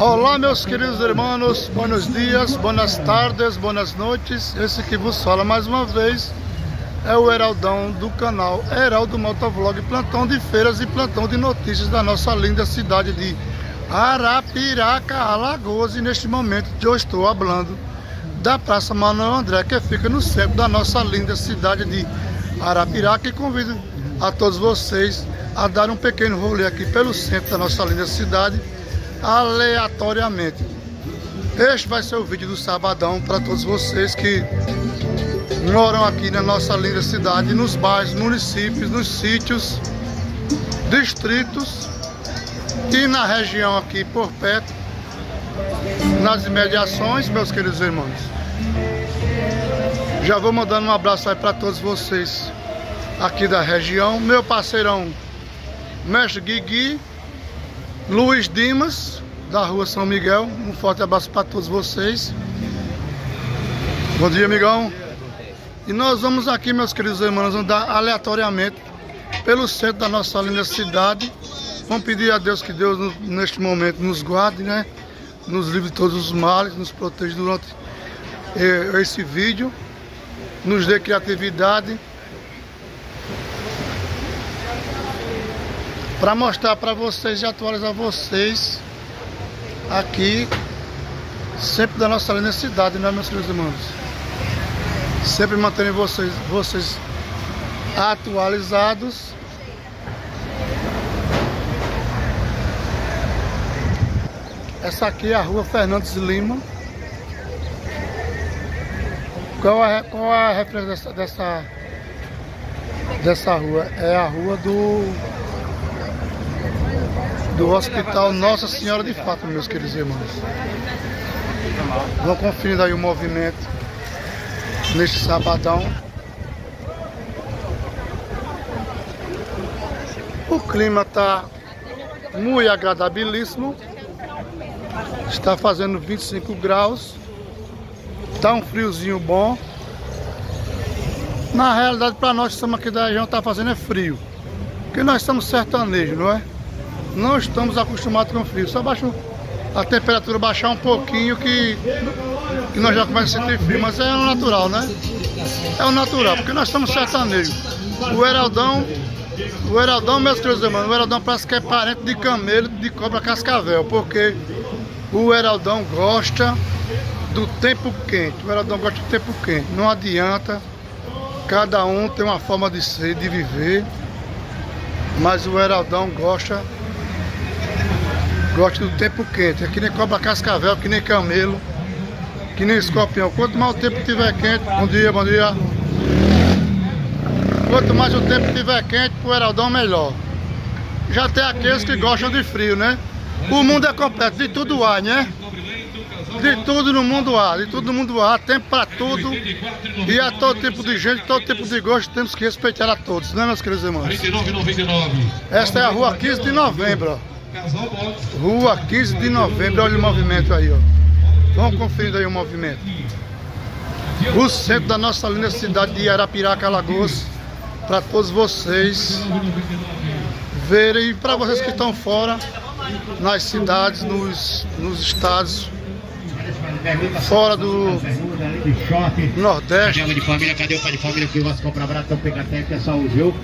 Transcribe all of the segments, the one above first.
Olá meus queridos irmãos, buenos dias, buenas tardes, buenas noites. Esse que vos fala mais uma vez é o Heraldão do canal Heraldo Motovlog, plantão de feiras e plantão de notícias da nossa linda cidade de Arapiraca, Alagoas. E neste momento eu estou hablando da Praça Manuel André, que fica no centro da nossa linda cidade de Arapiraca. E convido a todos vocês a dar um pequeno rolê aqui pelo centro da nossa linda cidade, aleatoriamente. Este vai ser o vídeo do sabadão para todos vocês que moram aqui na nossa linda cidade, nos bairros, municípios, nos sítios, distritos e na região aqui por perto, nas imediações, meus queridos irmãos. Já vou mandando um abraço aí para todos vocês aqui da região. Meu parceirão Mestre Guigui, Luiz Dimas, da rua São Miguel. Um forte abraço para todos vocês. Bom dia, amigão. E nós vamos aqui, meus queridos irmãos, andar aleatoriamente pelo centro da nossa linda cidade. Vamos pedir a Deus que Deus, neste momento, nos guarde, né? Nos livre de todos os males, nos proteja durante eh, esse vídeo. Nos dê criatividade para mostrar para vocês e atualizar vocês aqui sempre da nossa cidade, né meus queridos irmãos? Sempre mantendo vocês, vocês atualizados. Essa aqui é a rua Fernandes Lima. Qual é, qual é a referência dessa, dessa, dessa rua? É a rua do do Hospital Nossa Senhora de Fátima, meus queridos irmãos. Vão conferindo aí o movimento neste sabadão. O clima está muito agradabilíssimo. Está fazendo 25 graus. Está um friozinho bom. Na realidade, para nós que estamos aqui da região, está fazendo é frio. Porque nós estamos sertanejos, não é? Não estamos acostumados com frio. Só baixa a temperatura baixar um pouquinho que, que nós já começamos a sentir frio. Mas é o natural, né? É o natural, porque nós estamos sertanejos. O Heraldão, o Heraldão, meus queridos irmãos, o Heraldão parece que é parente de camelo de cobra cascavel, porque o Heraldão gosta do tempo quente. O Heraldão gosta do tempo quente. Não adianta. Cada um tem uma forma de ser, de viver. Mas o Heraldão gosta Gosto do tempo quente. É que nem cobra cascavel, que nem camelo, que nem escorpião. Quanto mais o tempo tiver quente, bom dia, bom dia. Quanto mais o tempo tiver quente, pro Heraldão melhor. Já tem aqueles que gostam de frio, né? O mundo é completo, de tudo há, né? De tudo no mundo há, de tudo no mundo há, tempo para tudo. E a todo tipo de gente, todo tipo de gosto, temos que respeitar a todos, né, meus queridos irmãos? Esta é a rua 15 de novembro, Rua 15 de novembro, olha o movimento aí, ó. Vamos conferindo aí o movimento. O centro da nossa linda cidade de Arapiraca, Alagoas. Para todos vocês verem, para vocês que estão fora, nas cidades, nos, nos estados, fora do Nordeste. Cadê o pai de família? Cadê o pai de família que gosta de comprar barato? Então pega até pessoal, viu?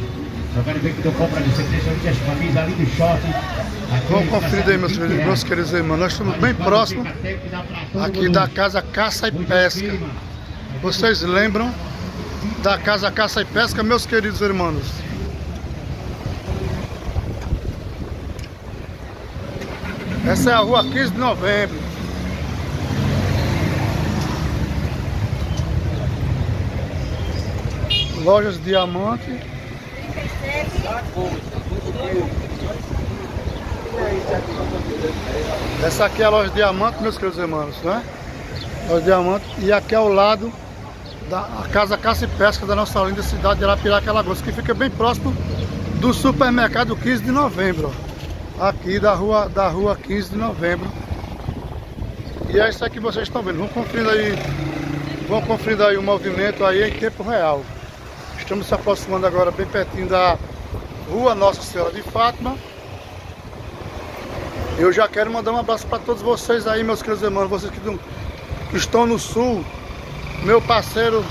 Eu quero ver que tu compra de principalmente as famílias ali do shopping. Vamos conferir aí, meus, queridos, meus queridos irmãos. Nós estamos bem próximos aqui da Casa Caça e Pesca. Vocês lembram da Casa Caça e Pesca, meus queridos irmãos? Essa é a rua 15 de novembro. Lojas Diamante. Essa aqui é a loja Diamante, meus queridos irmãos, né? Loja Diamante. E aqui ao lado da Casa Caça e Pesca da nossa linda cidade de Arapiraca, Alagoas, que fica bem próximo do supermercado 15 de novembro. Aqui da rua, da rua 15 de novembro. E é isso aqui que vocês estão vendo. Vão conferindo aí, vão conferindo aí o movimento aí em tempo real. Estamos se aproximando agora bem pertinho da Rua Nossa Senhora de Fátima. Eu já quero mandar um abraço para todos vocês aí, meus queridos irmãos, vocês que, que estão no sul, meu parceiro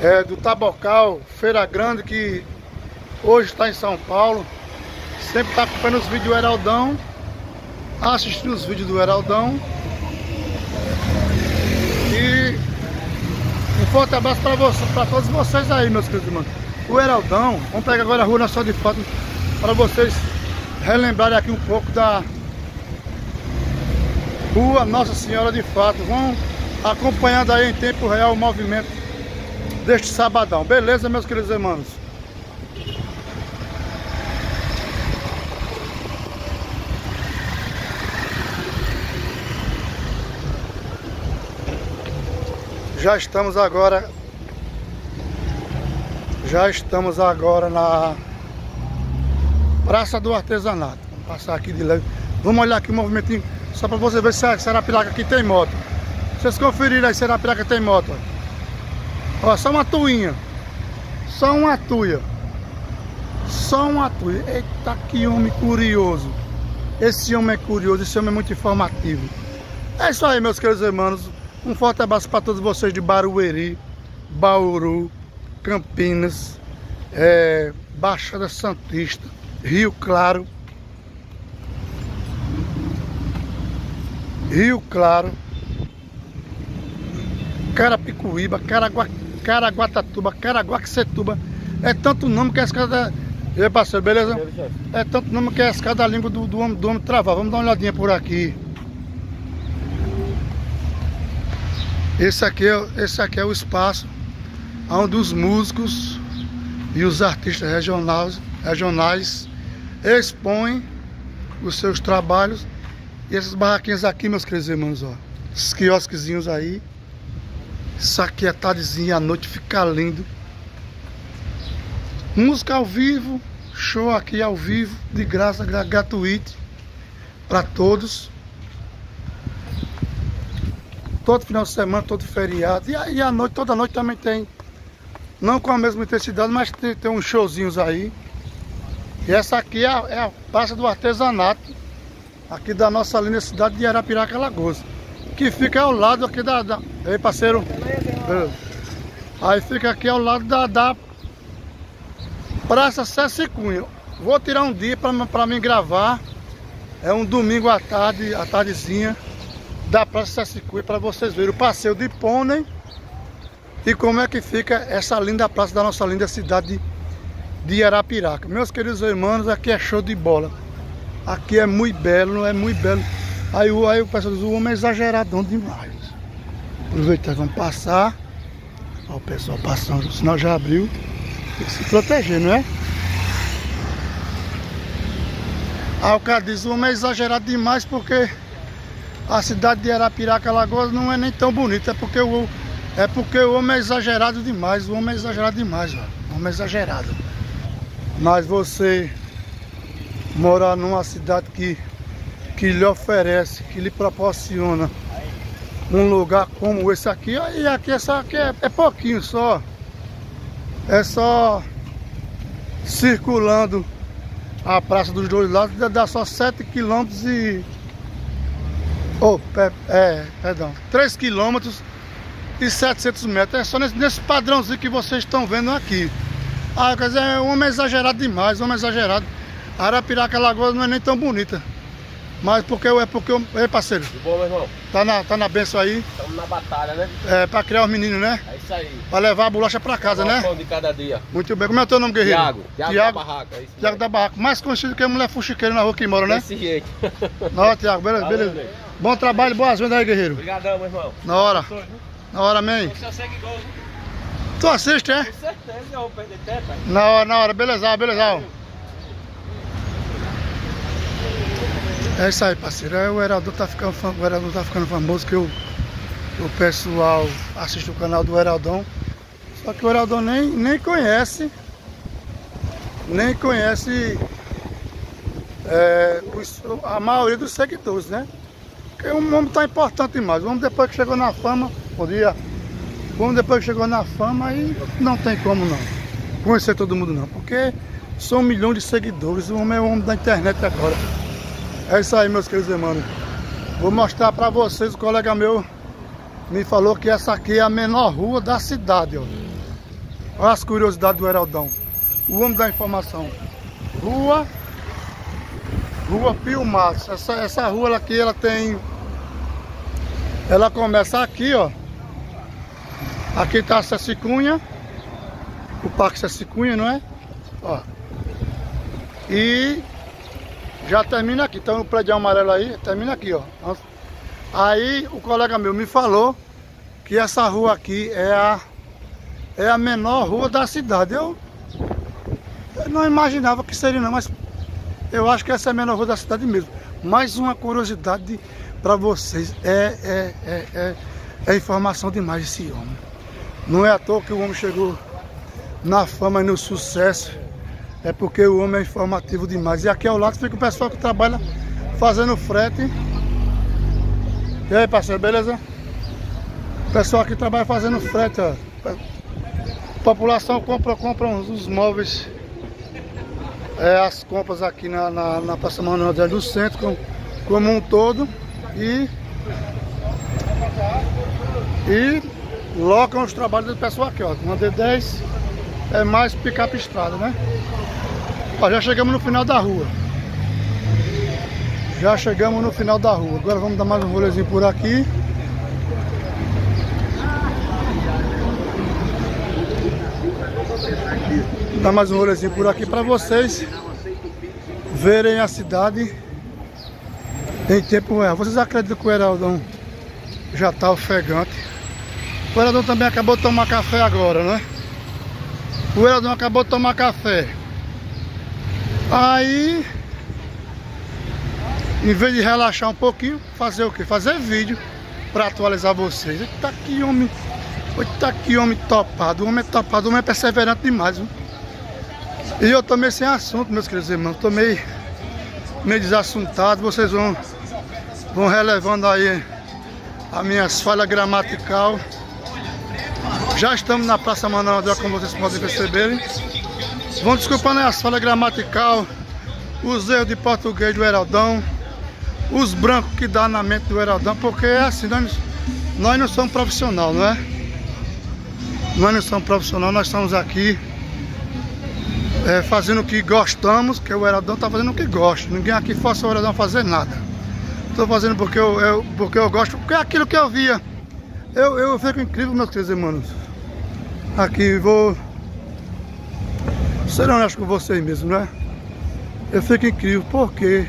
é, do Tabocal, Feira Grande, que hoje está em São Paulo, sempre está acompanhando os vídeos do Heraldão, assistindo os vídeos do Heraldão. E um forte abraço para todos vocês aí, meus queridos irmãos. O Heraldão, vamos pegar agora a Rua Nacional de Foto para vocês relembrarem aqui um pouco da Rua Nossa Senhora de Fato. Vão acompanhando aí em tempo real o movimento deste sabadão. Beleza, meus queridos irmãos? Já estamos agora Já estamos agora na Praça do Artesanato. Vamos passar aqui de leve. Vamos olhar aqui o movimentinho, só para você ver se a Serapiraca aqui tem moto. Vocês conferiram aí se a Serapiraca tem moto. Ó, só uma tuinha. Só uma tuia. Só uma tuia. Eita, que homem curioso. Esse homem é curioso, esse homem é muito informativo. É isso aí, meus queridos irmãos. Um forte abraço para todos vocês de Barueri, Bauru, Campinas, é, Baixada Santista. Rio Claro, Rio Claro, Carapicuíba, Caragua, Caraguatatuba, Caraguaxetuba. É tanto nome que é escada. E aí, parceiro, beleza? É tanto nome que é escada da língua do, do, homem, do homem travar. Vamos dar uma olhadinha por aqui. Esse aqui, é, esse aqui é o espaço onde os músicos e os artistas regionais, regionais expõe os seus trabalhos. E essas barraquinhas aqui, meus queridos irmãos, ó. Esses quiosquezinhos aí. Isso aqui é tardezinha, a noite fica lindo. Música ao vivo, show aqui ao vivo, de graça, gratuito, para todos. Todo final de semana, todo feriado. E aí a noite, toda noite também tem. Não com a mesma intensidade, mas tem, tem uns showzinhos aí. E essa aqui é a, é a Praça do Artesanato, aqui da nossa linda cidade de Arapiraca, Lagoas. Que fica ao lado aqui da... da... Ei, parceiro. Aí fica aqui ao lado da, da Praça César Cunha. Vou tirar um dia para mim gravar. É um domingo à tarde, à tardezinha, da Praça César Cunha, para vocês verem o passeio de pônei e como é que fica essa linda praça da nossa linda cidade de Arapiraca. Meus queridos irmãos, aqui é show de bola. Aqui é muito belo, é muito belo. Aí, aí o pessoal diz, o homem é exageradão demais. Aproveitar, vamos passar. Olha o pessoal passando, o sinal já abriu. Tem que se proteger, não é? Aí o cara diz, o homem é exagerado demais porque a cidade de Arapiraca, Lagoas não é nem tão bonita. É porque o, é porque o homem é exagerado demais. O homem é exagerado demais. O homem é exagerado. Mas você morar numa cidade que, que lhe oferece, que lhe proporciona um lugar como esse aqui, e aqui essa aqui é, é pouquinho só. É só circulando a praça dos dois lados, dá só 7 quilômetros e. Oh, é, é, perdão, 3 quilômetros e 700 metros. É só nesse, nesse padrãozinho que vocês estão vendo aqui. Ah, quer dizer, o homem é exagerado demais, o homem é exagerado. A Arapiraca Lagoa não é nem tão bonita. Mas porque é porque eu. Ei, parceiro. De boa, meu irmão. Tá na, tá na benção aí. Estamos na batalha, né? É, pra criar os meninos, né? É isso aí. Pra levar a bolacha pra casa, né? De cada dia. Muito bem. Como é o teu nome, guerreiro? Tiago. Tiago, Tiago da barraca. É Tiago da Barraca. Mais conhecido que a mulher fuxiqueira na rua que mora, né? Desse jeito. Não, Tiago, beleza, Valeu, beleza. Bom trabalho, boas vendas aí, guerreiro. Obrigadão, meu irmão. Na hora. Na hora. Você gol, viu? Tu assiste, é? Com certeza eu vou perder tempo, pai. Na hora, na hora. Beleza, beleza. É isso aí, parceiro. É, O Heraldo tá ficando, fam- o Heraldo tá ficando famoso que o, o pessoal assiste o canal do Heraldão. Só que o Heraldão nem, nem conhece. Nem conhece é, os- a maioria dos seguidores, né? Porque o homem tá importante demais. O homem depois que chegou na fama, podia. O homem depois chegou na fama aí não tem como não. Conhecer todo mundo não. Porque São um milhão de seguidores. O homem é o homem da internet agora. É isso aí, meus queridos irmãos. Vou mostrar pra vocês, o colega meu me falou que essa aqui é a menor rua da cidade, ó. Olha as curiosidades do Heraldão. O homem da informação. Rua Rua Pio Matos. Essa, essa rua aqui, ela tem... Ela começa aqui, ó. Aqui tá a Cecicunha. O Parque Cecicunha, não é? Ó. E já termina aqui. Então o prédio amarelo aí, termina aqui, ó. Aí o colega meu me falou que essa rua aqui é a, é a menor rua da cidade. Eu, eu não imaginava que seria não, mas eu acho que essa é a menor rua da cidade mesmo. Mais uma curiosidade para vocês. É, é, é, é, é informação demais esse homem. Não é à toa que o homem chegou na fama e no sucesso. É porque o homem é informativo demais. E aqui ao lado fica o pessoal que trabalha fazendo frete. E aí, parceiro, beleza? O pessoal aqui trabalha fazendo frete, ó. A população compra, compra os móveis é, as compras aqui na, na, na Praça Manuel do Centro como, como um todo e, e locam os trabalhos do pessoal aqui, ó. Uma D10 é mais picape estrada, né? Ó, já chegamos no final da rua. Já chegamos no final da rua. Agora vamos dar mais um rolezinho por aqui. dar mais um rolezinho por aqui para vocês verem a cidade em tempo real. Vocês acreditam que o Heraldão já está ofegante? O Heraldão também acabou de tomar café agora, né? O Heraldão acabou de tomar café. Aí, em vez de relaxar um pouquinho, fazer o que? Fazer vídeo para atualizar vocês. Eita que homem, eita que homem topado. O homem é topado, o homem é perseverante demais. Viu? E eu tô meio sem assunto, meus queridos irmãos. Tô meio, desassuntado. Vocês vão, vão relevando aí as minhas falhas gramatical. Já estamos na Praça Manuel como vocês podem perceberem. Vão desculpando as falhas gramatical, os erros de português do Heraldão, os brancos que dá na mente do Heraldão, porque é assim, nós, nós não somos profissional, não é? Nós não somos profissional, nós estamos aqui é, fazendo o que gostamos, que o Heradão está fazendo o que gosta. Ninguém aqui força o Heradão fazer nada. Estou fazendo porque eu, eu, porque eu gosto, porque é aquilo que eu via. Eu, eu fico incrível, meus queridos irmãos. Aqui vou ser honesto com vocês mesmo, né? Eu fico incrível porque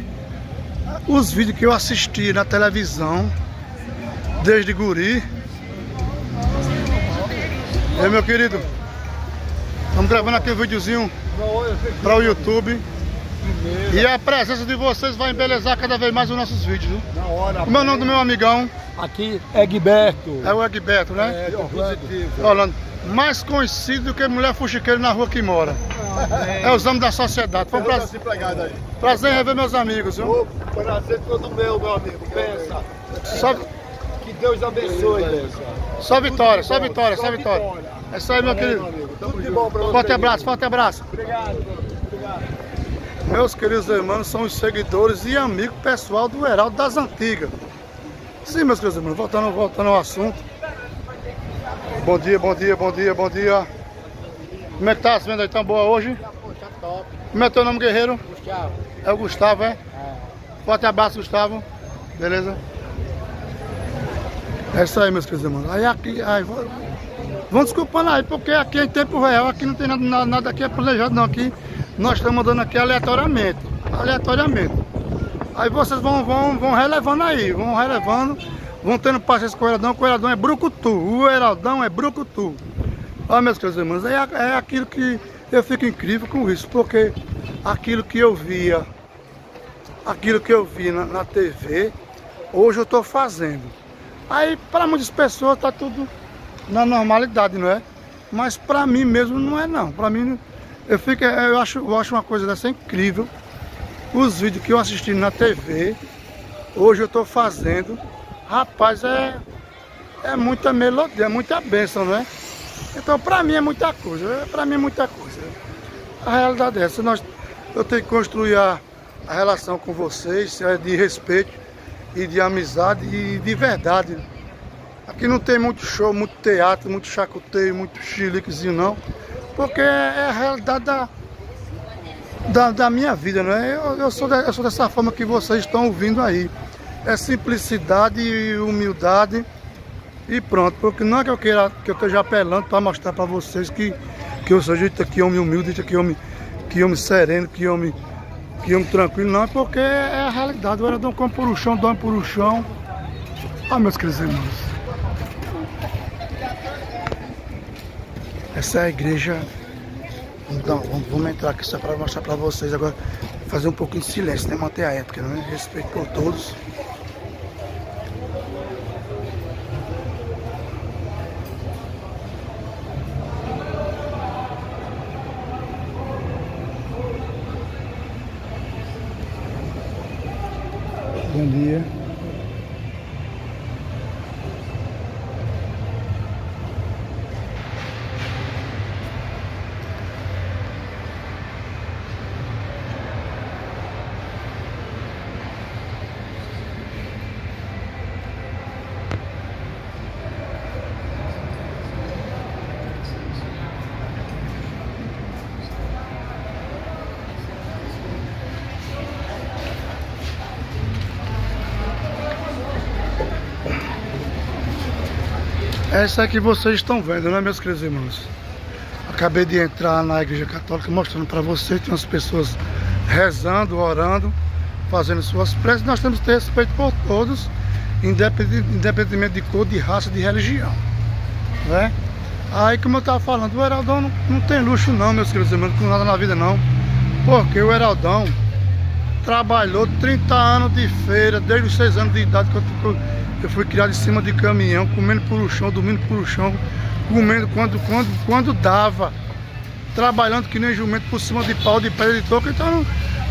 os vídeos que eu assisti na televisão, desde guri. É meu querido, estamos gravando aqui um videozinho para o YouTube. E a presença de vocês vai embelezar cada vez mais os nossos vídeos. Viu? Na hora. Como é o nome do meu amigão? Aqui, Egberto. É o Egberto, né? É, Orlando. Orlando. Mais conhecido do que mulher fuxiqueira na rua que mora. É os homens da sociedade. Foi um prazer, prazer em rever meus amigos, viu? Prazer todo meu, meu amigo. Pensa. Só, Que Deus abençoe. só vitória, só vitória, só vitória. É isso aí, meu querido. Tudo de bom pra você. Forte abraço, forte abraço. Obrigado. Obrigado. Meus queridos irmãos, são os seguidores e amigos pessoal do Heraldo das Antigas. Sim, meus queridos irmãos, voltando, voltando ao assunto. Bom dia, bom dia, bom dia, bom dia. Como é que tá as vendas aí? Tão boa hoje? Tá top. Como é teu nome, guerreiro? Gustavo. É o Gustavo, é? Forte abraço, Gustavo. Beleza? É isso aí, meus queridos irmãos. Aí aqui, aí, vão desculpando aí, porque aqui é em tempo real, aqui não tem nada, nada, nada aqui é planejado não. Aqui nós estamos andando aqui aleatoriamente. Aleatoriamente. Aí vocês vão, vão, vão relevando aí, vão relevando, vão tendo paciência com o Heraldão, o Heraldão é brucutu. O Heraldão é brucutu. Olha, meus queridos irmãos, é, é aquilo que eu fico incrível com isso, porque aquilo que eu via, aquilo que eu vi na, na TV, hoje eu estou fazendo. Aí, para muitas pessoas, está tudo na normalidade, não é? Mas para mim mesmo não é não. Para mim, eu, fico, eu, acho, eu acho uma coisa dessa incrível. Os vídeos que eu assisti na TV, hoje eu estou fazendo. Rapaz, é, é muita melodia, é muita bênção, não é? Então, para mim é muita coisa. Para mim é muita coisa. a realidade é essa. Nós, eu tenho que construir a, a relação com vocês é de respeito e de amizade e de verdade. Aqui não tem muito show, muito teatro, muito chacoteio, muito chiliquezinho não. Porque é a realidade da, da, da minha vida, né? Eu, eu, sou de, eu sou dessa forma que vocês estão ouvindo aí. É simplicidade e humildade e pronto. Porque não é que eu queira que eu esteja apelando para mostrar para vocês que, que eu sou gente aqui, homem humilde, que homem, que homem sereno, que homem, que homem tranquilo, não, é porque é a realidade. Eu era de por o chão, dorme por o chão. Ah, meus queridos irmãos. Essa é a igreja então, vamos, entrar aqui só para mostrar para vocês agora, fazer um pouquinho de silêncio, né? Manter a época, né? Respeito por todos. Bom dia. Essa é que vocês estão vendo, né, meus queridos irmãos? Acabei de entrar na igreja católica mostrando para vocês, tem umas pessoas rezando, orando, fazendo suas preces. Nós temos que ter respeito por todos, independentemente de cor, de raça, de religião. Né? Aí, como eu estava falando, o Heraldão não, não tem luxo não, meus queridos irmãos, com nada na vida não. Porque o Heraldão trabalhou 30 anos de feira, desde os 6 anos de idade que eu, eu fui criado em cima de caminhão, comendo por chão, dormindo por chão, comendo quando, quando, quando dava, trabalhando que nem jumento por cima de pau de pedra de toca. Então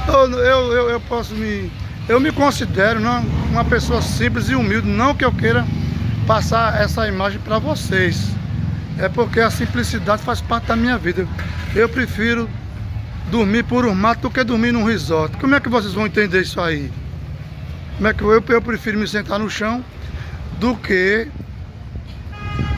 eu, eu, eu, eu posso me. Eu me considero não, uma pessoa simples e humilde, não que eu queira passar essa imagem para vocês. É porque a simplicidade faz parte da minha vida. Eu prefiro dormir por um mato do que dormir num resort. Como é que vocês vão entender isso aí? Como é que eu, eu prefiro me sentar no chão do que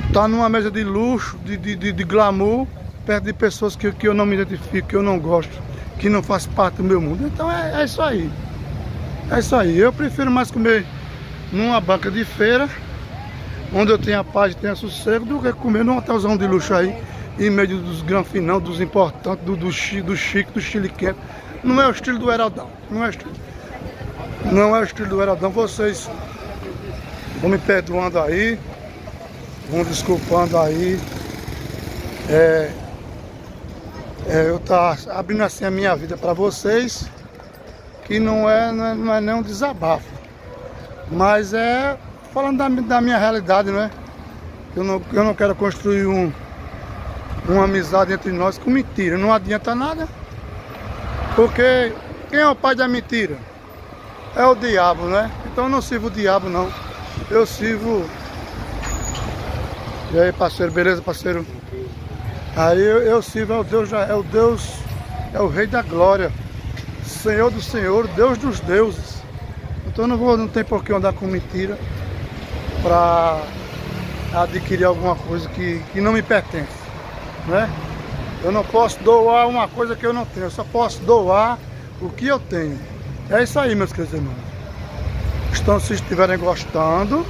estar tá numa mesa de luxo, de, de, de, de glamour, perto de pessoas que, que eu não me identifico, que eu não gosto, que não faz parte do meu mundo. Então é, é isso aí. É isso aí. Eu prefiro mais comer numa banca de feira, onde eu tenho a paz tenho sossego, do que comer num hotelzão de luxo aí, em meio dos granfinão, dos importantes, do, do, do chique, do chiliquento. Não é o estilo do Heraldão. Não é o estilo. Não é o estilo do Heraldão. Vocês Vão me perdoando aí. Vão desculpando aí. É, é, eu tá abrindo assim a minha vida para vocês. Que não é, não é, não é nem um desabafo. Mas é falando da, da minha realidade, não é? Eu não, eu não quero construir um, uma amizade entre nós com mentira. Não adianta nada. Porque quem é o pai da mentira? É o diabo, né? Então eu não sirvo o diabo não eu sirvo. E aí, parceiro, beleza, parceiro? Aí eu, eu sirvo é o Deus, é o Deus, é o Rei da Glória, Senhor do Senhor, Deus dos deuses. Então não vou, não tem por que andar com mentira para adquirir alguma coisa que, que não me pertence, né? Eu não posso doar uma coisa que eu não tenho, eu só posso doar o que eu tenho. É isso aí, meus queridos irmãos. Então, se estiverem gostando,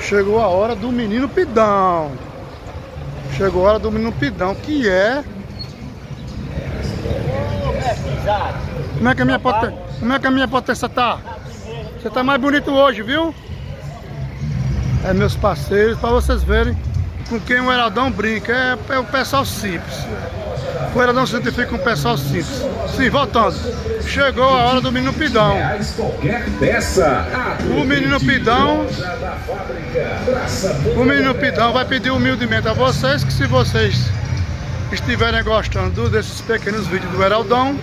chegou a hora do menino pidão. Chegou a hora do menino pidão, que é. Como é que a minha, potência, como é que a minha potência tá? Você tá mais bonito hoje, viu? É meus parceiros, para vocês verem com quem o Heraldão brinca. É, é o pessoal simples. O Heraldão se identifica com o pessoal simples. Sim, voltando. Chegou a hora do menino pidão. O menino pidão. O menino pidão vai pedir humildemente a vocês que se vocês estiverem gostando desses pequenos vídeos do Heraldão,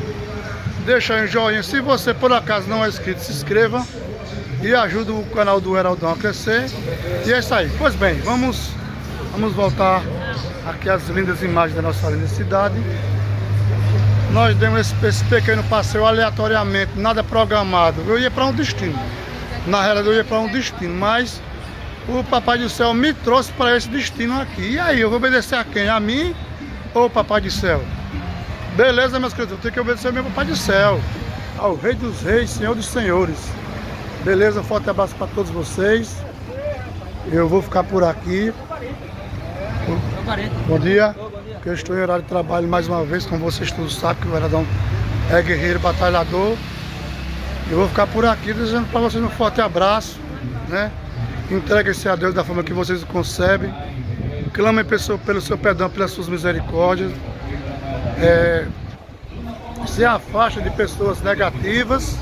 deixa aí um joinha. Se você por acaso não é inscrito, se inscreva e ajuda o canal do Heraldão a crescer. E é isso aí. Pois bem, vamos Vamos voltar aqui às lindas imagens da nossa linda cidade. nós demos esse, esse pequeno passeio aleatoriamente, nada programado. Eu ia para um destino. Na realidade, eu ia para um destino, mas o Papai do Céu me trouxe para esse destino aqui. E aí, eu vou obedecer a quem? A mim ou o Papai do Céu? Beleza, meus queridos, eu tenho que obedecer ao meu Papai do Céu, ao Rei dos Reis, Senhor dos Senhores. Beleza, um forte abraço para todos vocês. Eu vou ficar por aqui. Bom dia. Que eu estou em horário de trabalho mais uma vez, como vocês todos sabem, que o vereador é guerreiro, batalhador. Eu vou ficar por aqui desejando para vocês um forte abraço, né? Entreguem-se a Deus da forma que vocês o concebem. Clamem pelo seu perdão, pelas suas misericórdias. É, se afaste de pessoas negativas.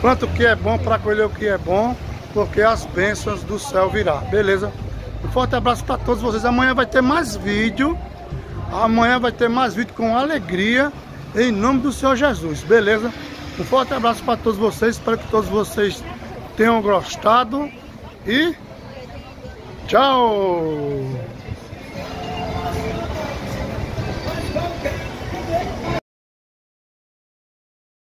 Quanto que é bom para colher o que é bom, porque as bênçãos do céu virá. Beleza? Um forte abraço para todos vocês. Amanhã vai ter mais vídeo. Amanhã vai ter mais vídeo com alegria. Em nome do Senhor Jesus. Beleza? Um forte abraço para todos vocês. Espero que todos vocês tenham gostado e tchau!